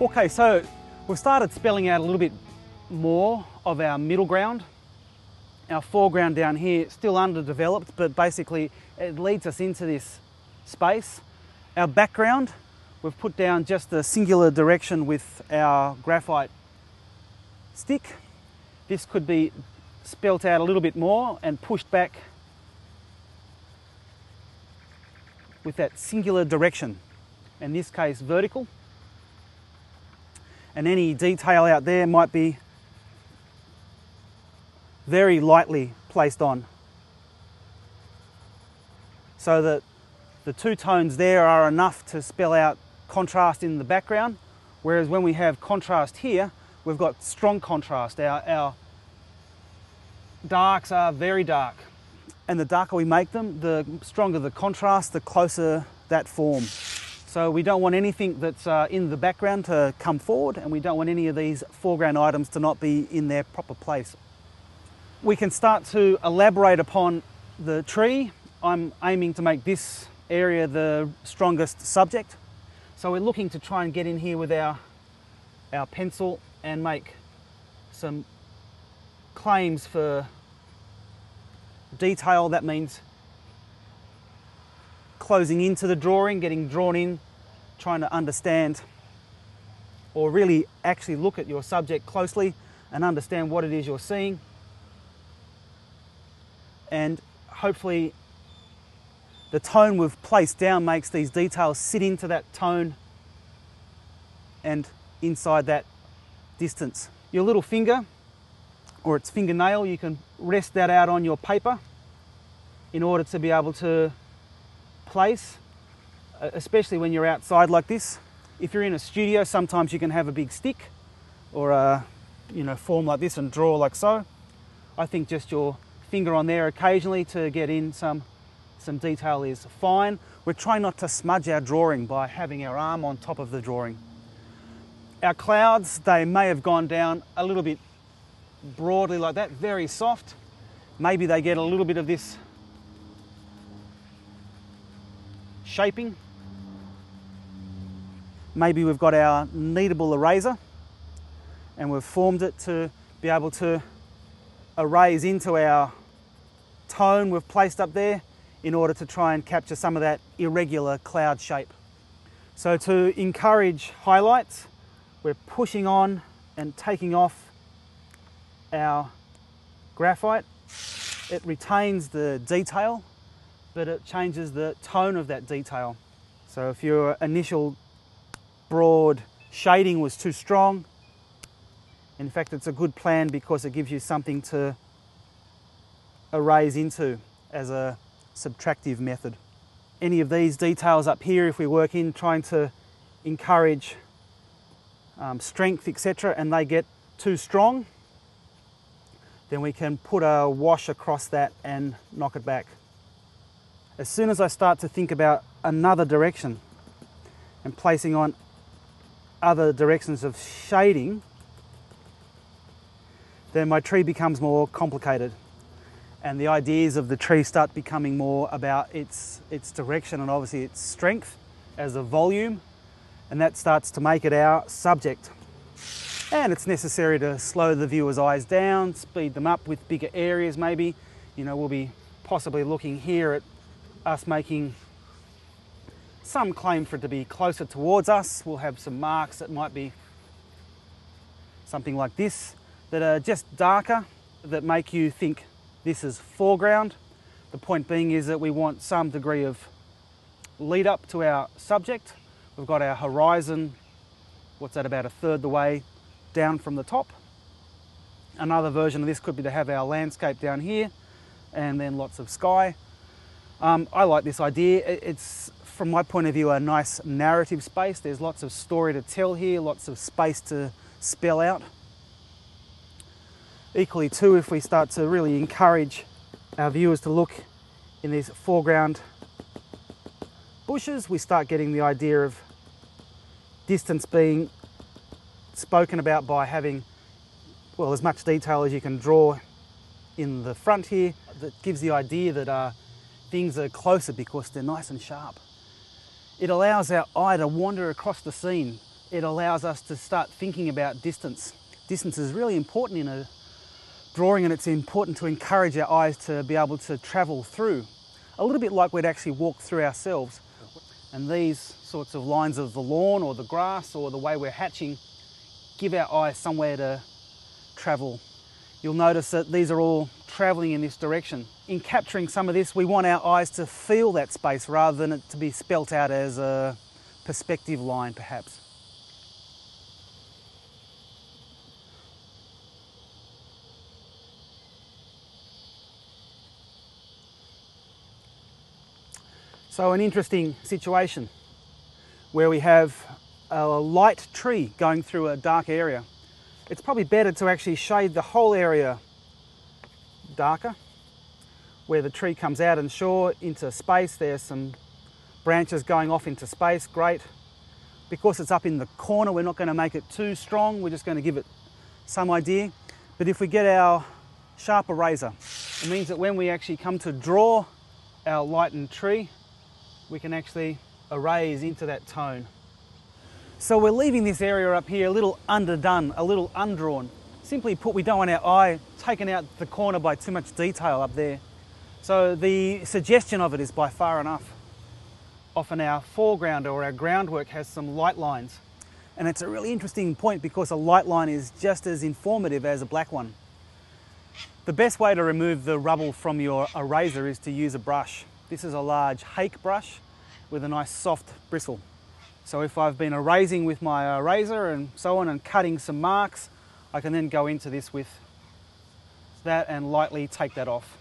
Okay, so we've started spelling out a little bit more of our middle ground. Our foreground down here still underdeveloped, but basically it leads us into this space. Our background, we've put down just a singular direction with our graphite stick. This could be spelt out a little bit more and pushed back with that singular direction, in this case vertical. And any detail out there might be very lightly placed on. So that the two tones there are enough to spell out contrast in the background, whereas when we have contrast here, we've got strong contrast. Our, our darks are very dark, and the darker we make them, the stronger the contrast, the closer that form. So we don't want anything that's uh, in the background to come forward, and we don't want any of these foreground items to not be in their proper place we can start to elaborate upon the tree. I'm aiming to make this area the strongest subject. So we're looking to try and get in here with our, our pencil and make some claims for detail. That means closing into the drawing, getting drawn in, trying to understand or really actually look at your subject closely and understand what it is you're seeing and hopefully the tone we've placed down makes these details sit into that tone and inside that distance. Your little finger or its fingernail, you can rest that out on your paper in order to be able to place, uh, especially when you're outside like this. If you're in a studio, sometimes you can have a big stick or a you know form like this and draw like so. I think just your finger on there occasionally to get in some, some detail is fine. We're trying not to smudge our drawing by having our arm on top of the drawing. Our clouds, they may have gone down a little bit broadly like that, very soft. Maybe they get a little bit of this shaping. Maybe we've got our kneadable eraser and we've formed it to be able to erase into our tone we've placed up there in order to try and capture some of that irregular cloud shape. So to encourage highlights, we're pushing on and taking off our graphite. It retains the detail, but it changes the tone of that detail. So if your initial broad shading was too strong, in fact, it's a good plan because it gives you something to erase into as a subtractive method. Any of these details up here, if we work in trying to encourage um, strength, etc., and they get too strong, then we can put a wash across that and knock it back. As soon as I start to think about another direction and placing on other directions of shading, then my tree becomes more complicated and the ideas of the tree start becoming more about its, its direction and obviously its strength as a volume, and that starts to make it our subject. And it's necessary to slow the viewer's eyes down, speed them up with bigger areas maybe. You know, we'll be possibly looking here at us making some claim for it to be closer towards us. We'll have some marks that might be something like this that are just darker that make you think this is foreground. The point being is that we want some degree of lead up to our subject. We've got our horizon, what's that, about a third the way down from the top. Another version of this could be to have our landscape down here and then lots of sky. Um, I like this idea. It's, from my point of view, a nice narrative space. There's lots of story to tell here, lots of space to spell out. Equally too, if we start to really encourage our viewers to look in these foreground bushes, we start getting the idea of distance being spoken about by having, well, as much detail as you can draw in the front here that gives the idea that uh, things are closer because they're nice and sharp. It allows our eye to wander across the scene it allows us to start thinking about distance. Distance is really important in a drawing and it's important to encourage our eyes to be able to travel through, a little bit like we'd actually walk through ourselves. And these sorts of lines of the lawn or the grass or the way we're hatching give our eyes somewhere to travel. You'll notice that these are all travelling in this direction. In capturing some of this, we want our eyes to feel that space rather than it to be spelt out as a perspective line, perhaps. So, an interesting situation where we have a light tree going through a dark area. It's probably better to actually shade the whole area darker where the tree comes out and sure into space. There's some branches going off into space, great. Because it's up in the corner, we're not going to make it too strong, we're just going to give it some idea. But if we get our sharper razor, it means that when we actually come to draw our lightened tree, we can actually erase into that tone. So we're leaving this area up here a little underdone, a little undrawn. Simply put, we don't want our eye taken out the corner by too much detail up there. So the suggestion of it is by far enough. Often our foreground or our groundwork has some light lines. And it's a really interesting point because a light line is just as informative as a black one. The best way to remove the rubble from your eraser is to use a brush. This is a large hake brush with a nice soft bristle. So if I've been erasing with my eraser and so on and cutting some marks, I can then go into this with that and lightly take that off.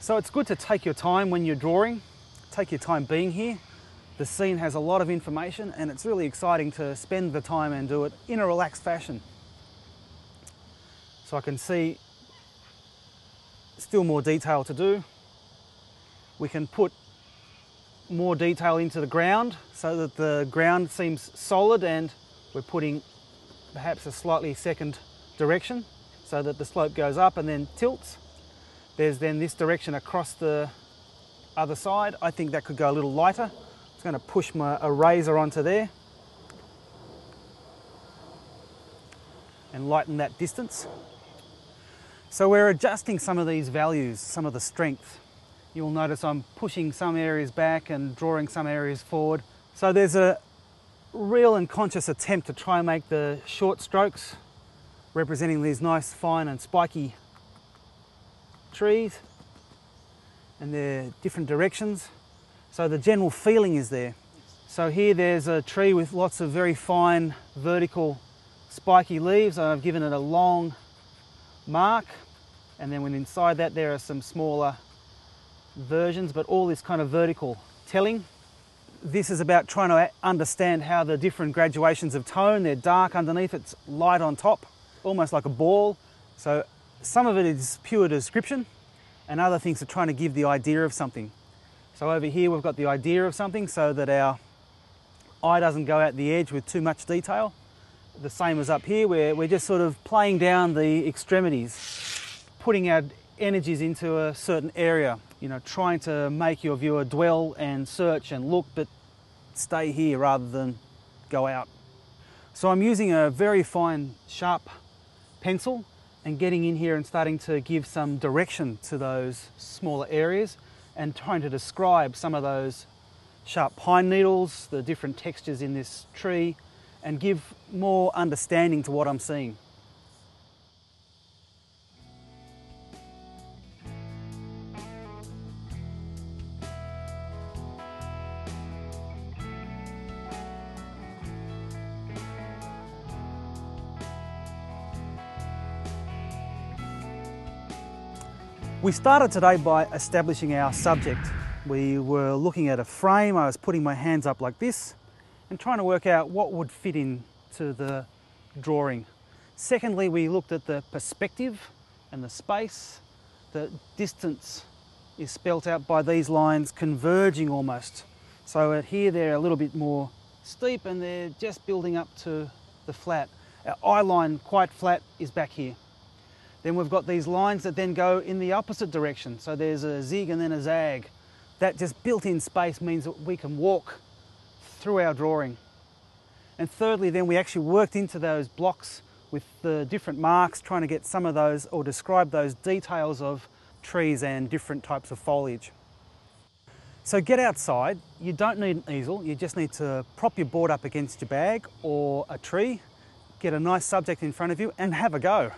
So it's good to take your time when you're drawing, take your time being here. The scene has a lot of information and it's really exciting to spend the time and do it in a relaxed fashion. So I can see still more detail to do. We can put more detail into the ground so that the ground seems solid and we're putting perhaps a slightly second direction so that the slope goes up and then tilts. There's then this direction across the other side. I think that could go a little lighter. I'm going to push my eraser onto there and lighten that distance. So we're adjusting some of these values, some of the strength. You'll notice I'm pushing some areas back and drawing some areas forward. So there's a real and conscious attempt to try and make the short strokes representing these nice fine and spiky trees and their different directions. So the general feeling is there. So here there's a tree with lots of very fine vertical spiky leaves. I've given it a long mark and then when inside that there are some smaller versions but all this kind of vertical telling. This is about trying to understand how the different graduations of tone they're dark underneath it's light on top almost like a ball. So some of it is pure description and other things are trying to give the idea of something. So over here we've got the idea of something so that our eye doesn't go out the edge with too much detail the same as up here where we're just sort of playing down the extremities putting our energies into a certain area, you know, trying to make your viewer dwell and search and look, but stay here rather than go out. So I'm using a very fine, sharp pencil and getting in here and starting to give some direction to those smaller areas and trying to describe some of those sharp pine needles, the different textures in this tree, and give more understanding to what I'm seeing. We started today by establishing our subject. We were looking at a frame, I was putting my hands up like this and trying to work out what would fit into the drawing. Secondly, we looked at the perspective and the space. The distance is spelt out by these lines converging almost. So uh, here they're a little bit more steep and they're just building up to the flat. Our eye line, quite flat, is back here. Then we've got these lines that then go in the opposite direction. So there's a zig and then a zag. that just built-in space means that we can walk through our drawing. And thirdly, then we actually worked into those blocks with the different marks, trying to get some of those or describe those details of trees and different types of foliage. So get outside, you don't need an easel, you just need to prop your board up against your bag or a tree, get a nice subject in front of you and have a go.